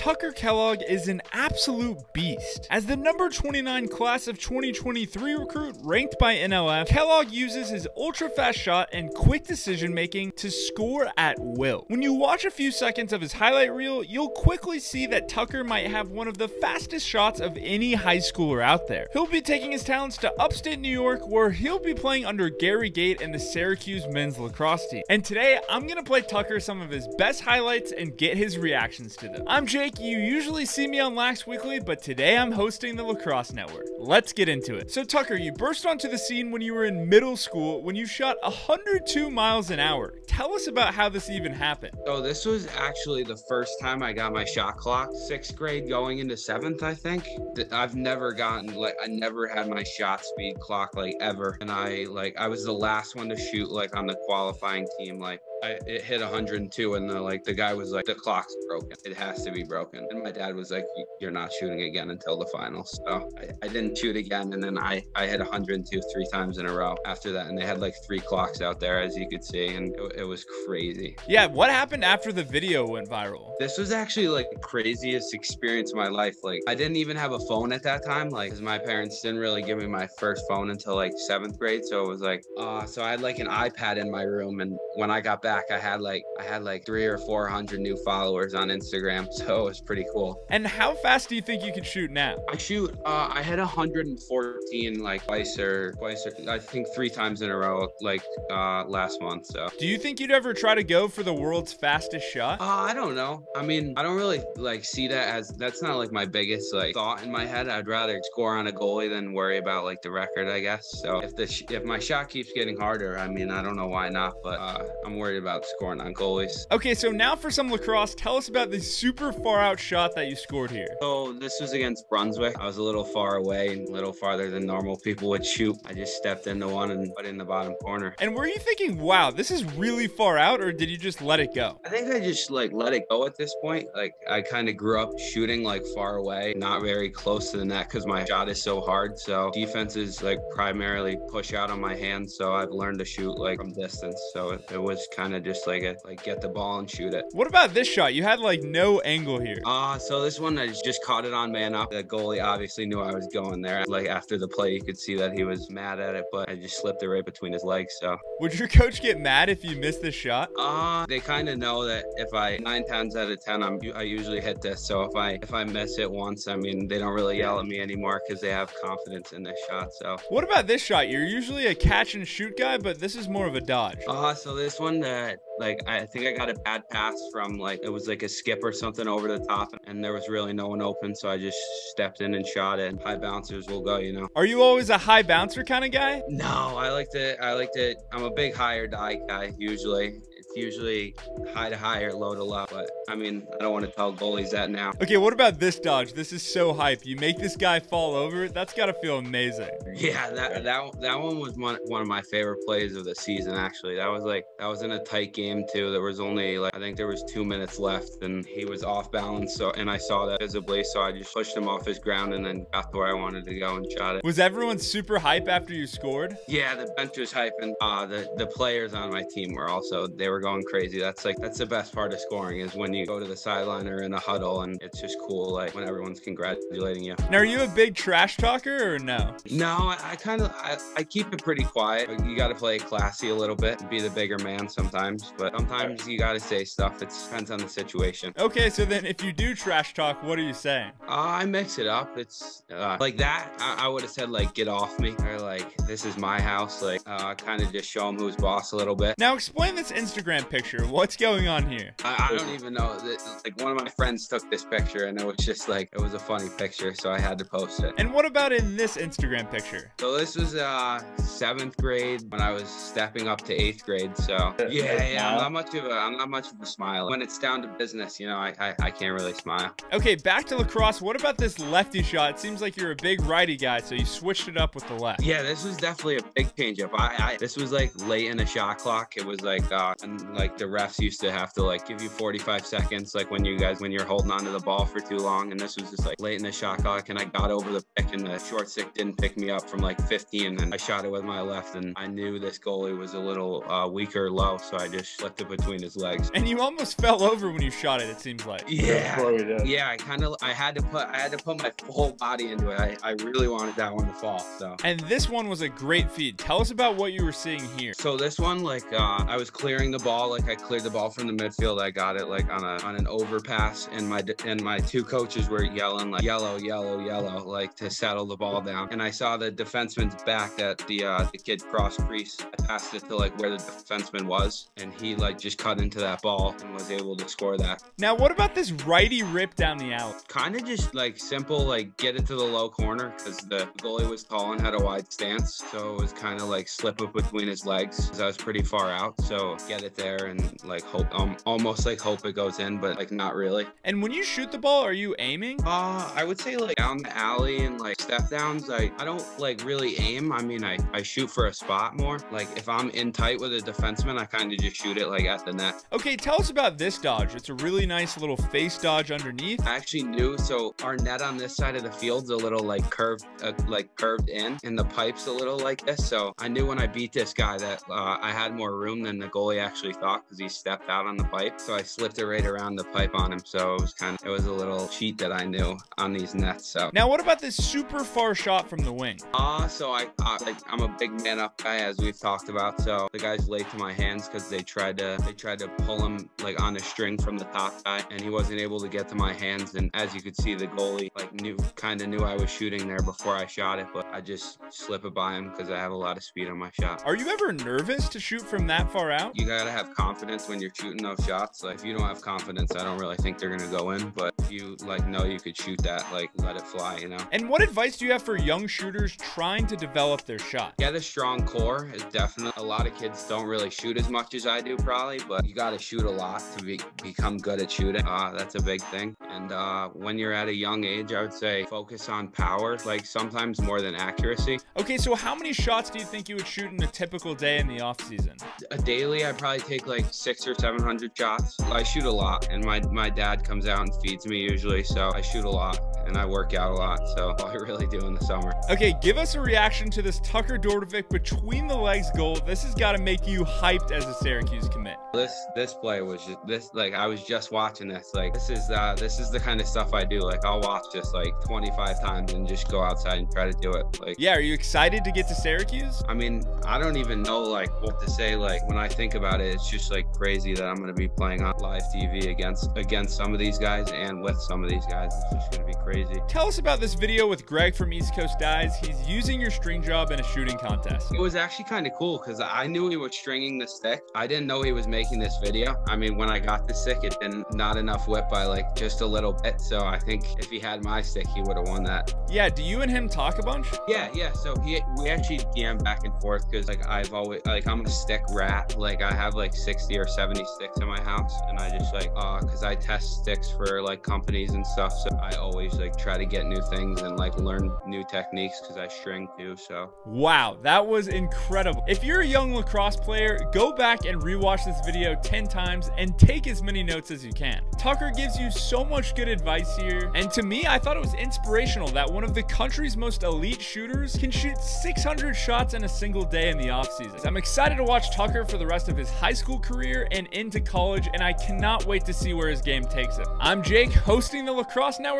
Tucker Kellogg is an absolute beast. As the number 29 class of 2023 recruit ranked by NLF, Kellogg uses his ultra fast shot and quick decision making to score at will. When you watch a few seconds of his highlight reel, you'll quickly see that Tucker might have one of the fastest shots of any high schooler out there. He'll be taking his talents to upstate New York where he'll be playing under Gary Gait and the Syracuse men's lacrosse team. And today, I'm going to play Tucker some of his best highlights and get his reactions to them. I'm Jake, you usually see me on Lax Weekly, but today I'm hosting the Lacrosse Network. Let's get into it. So Tucker, you burst onto the scene when you were in middle school when you shot 102 miles an hour. Tell us about how this even happened. So this was actually the first time I got my shot clock. Sixth grade going into seventh, I think. I've never gotten like I never had my shot speed clock like ever. And I like I was the last one to shoot like on the qualifying team. Like I, it hit 102 and the like the guy was like the clock's broken. It has to be broken. And my dad was like you're not shooting again until the finals so I, I didn't shoot again and then I I hit 102 three times in a row after that and they had like three clocks out there as you could see and it, it was crazy. Yeah what happened after the video went viral? This was actually like the craziest experience of my life like I didn't even have a phone at that time like because my parents didn't really give me my first phone until like seventh grade so it was like uh so I had like an iPad in my room and when I got back back, I had like I had like three or four hundred new followers on Instagram, so it was pretty cool. And how fast do you think you can shoot now? I shoot. Uh, I had 114 like twice or twice or I think three times in a row like uh, last month. So. Do you think you'd ever try to go for the world's fastest shot? Uh, I don't know. I mean, I don't really like see that as that's not like my biggest like thought in my head. I'd rather score on a goalie than worry about like the record, I guess. So if the if my shot keeps getting harder, I mean, I don't know why not, but uh, I'm worried about scoring on goalies. Okay, so now for some lacrosse, tell us about the super far out shot that you scored here. So this was against Brunswick. I was a little far away, a little farther than normal people would shoot. I just stepped into one and put it in the bottom corner. And were you thinking, wow, this is really far out, or did you just let it go? I think I just like let it go at this point. Like I kind of grew up shooting like far away, not very close to the net because my shot is so hard. So defenses like primarily push out on my hands. So I've learned to shoot like from distance. So it, it was kind of just like a like get the ball and shoot it. What about this shot? You had like no angle here. Uh, so this one I just caught it on man up. The goalie obviously knew I was going there. Like after the play, you could see that he was mad at it, but I just slipped it right between his legs. So would your coach get mad if you missed this shot? Uh, they kind of know that if I nine times out of ten, I'm I usually hit this. So if I if I miss it once, I mean they don't really yell at me anymore because they have confidence in this shot. So what about this shot? You're usually a catch and shoot guy, but this is more of a dodge. Uh, so this one that like I think I got a bad pass from like it was like a skip or something over the top, and there was really no one open, so I just stepped in and shot it. High bouncers will go, you know. Are you always a high bouncer kind of guy? No, I like to. I like to. I'm a big higher die guy usually usually high to high or low to low. But I mean, I don't want to tell goalies that now. Okay, what about this dodge? This is so hype. You make this guy fall over. That's got to feel amazing. Yeah, that that that one was one one of my favorite plays of the season. Actually, that was like that was in a tight game too. There was only like I think there was two minutes left, and he was off balance. So and I saw that as a visibly. So I just pushed him off his ground and then got to where I wanted to go and shot it. Was everyone super hype after you scored? Yeah, the bench was hype, and uh, the the players on my team were also they were going crazy. That's like that's the best part of scoring is when you go to the sideline or in a huddle and it's just cool like when everyone's congratulating you. Now are you a big trash talker or no? No, I, I kind of I, I, keep it pretty quiet. You got to play classy a little bit, and be the bigger man sometimes, but sometimes you got to say stuff. It depends on the situation. Okay, so then if you do trash talk, what are you saying? Uh, I mix it up. It's uh, like that. I, I would have said like get off me or like this is my house. Like uh, kind of just show him who's boss a little bit. Now explain this Instagram picture picture. What's going on here? I, I don't even know. Like one of my friends took this picture and it was just like it was a funny picture, so I had to post it. And what about in this Instagram picture? So this was uh seventh grade when I was stepping up to eighth grade. So yeah, yeah, I'm not much of a I'm not much of a smile. When it's down to business, you know, I, I I can't really smile. Okay, back to lacrosse. What about this lefty shot? It seems like you're a big righty guy, so you switched it up with the left. Yeah, this was definitely a big change up. I, I this was like late in the shot clock. It was like uh, and like the refs used to have to like give you 45 seconds, like when you guys when you're holding onto the ball for too long. And this was just like late in the shot clock, and I got over the pick, and the short stick didn't pick me up from like 50, and then I shot it with my left, and I knew this goalie was a little uh, weaker low, so I just slipped it between his legs. And you almost fell over when you shot it. It seems like. Yeah, yeah. I kind of I had to put I had to put my whole body into it. I, I really wanted that one to fall. So. And this one was a great feed. Tell us about what you were seeing here. So this one, like uh, I was clearing the ball, like I cleared the ball from the midfield. I got it like on a on an overpass, and my and my two coaches were yelling like yellow, yellow, yellow, like to settle the ball down. And I saw the defenseman's back that the uh, the kid cross crease. I passed it to like where the defenseman was, and he like just cut into that ball and was able to score that. Now, what about this righty rip down the alley? Kind of just like simple, like get it to the low corner because the goalie was tall and had a wide stance, so it was kind of like slip up between his legs because I was pretty far out. So get it there and like hope, um, almost like hope it goes in, but like not really. And when you shoot the ball, are you aiming? Uh, I would say like down the alley and like step downs. I, I don't like really aim. I mean, I, I shoot for a spot more. Like if I'm in tight with a defenseman, I kind of just shoot it like at the net. Okay, tell us about this dodge. It's a really nice little face dodge underneath. I actually knew. So our net on this side of the field's a little like curved, uh, like curved in, and the pipe's a little like this. So I knew when I beat this guy that uh, I had more room than the goalie actually thought because he stepped out on the pipe. So I slipped it right around the pipe on him. So it was kind of it was a little cheat that I knew on these nets. So now, what about this super far shot from the wing? Uh, so I uh, like I'm a big man up guy as we've talked about. So the guy's late to my hands because they tried to they tried to pull him like on a string from the top guy, and he wasn't able to get to my hands. And as you could see, the goalie like knew kind of knew I was shooting there before I shot it, but I just slip it by him because I have a lot of speed on my shot. Are you ever nervous to shoot from that far out? You gotta have confidence when you're shooting those shots. Like if you don't have confidence, I don't really think they're gonna go in. But if you like know you could shoot that, like let it fly, you know. And what advice do you have for young shooters trying to develop their shot? Get a strong core is definitely a lot of kids don't really shoot as much as I do probably, but you gotta shoot a lot to be, become good at shooting. Uh, that's a big thing. And uh, when you're at a young age, I would say focus on power, like sometimes more than accuracy. Okay, so how many shots do you think you would shoot in a typical day in the off season? A daily, I probably take like six or seven hundred shots. I shoot a lot, and my my dad comes out and feeds me usually, so I shoot a lot and I work out a lot. So all I really do in the summer. Okay, give us a reaction to this Tucker Dordevich between the legs goal. This has got to make you hyped as a Syracuse commit. This this play was just this like I was just watching this. Like this is uh this is the kind of stuff I do. Like I'll watch this like 25 times and just go outside and try to do it. Like Yeah, are you excited to get to Syracuse? I mean, I don't even know like what to say. Like when I think about it, it's just like crazy that I'm gonna be playing on live TV against against some of these guys and with some of these guys. It's just gonna be crazy. Tell us about this video with Greg from East Coast Dyes. He's using your string job in a shooting contest. It was actually kind of cool because I knew he was stringing the stick. I didn't know he was making this video. I mean, when I got the stick, it didn't not enough whip by like just a little bit. So I think if he had my stick, he would have won that. Yeah. Do you and him talk a bunch? Yeah, yeah. So he we actually DM back and forth because like I've always like I'm a stick rat. Like I have like 60 or 70 sticks in my house, and I just like uh because I test sticks for like companies and stuff. So I always like try to get new things and like learn new techniques because I string too. So wow, that was incredible. If you're a young lacrosse player, go back and rewatch this video 10 times and take as many notes as you can. Tucker gives you so much good advice here, and to me, I thought it was inspirational that one of the country's most elite shooters can shoot 600 shots in a single day in the offseason. I'm excited to watch Tucker for the rest of his high school career and into college, and I cannot wait to see where his game takes him. I'm Jake, hosting the Lacrosse Network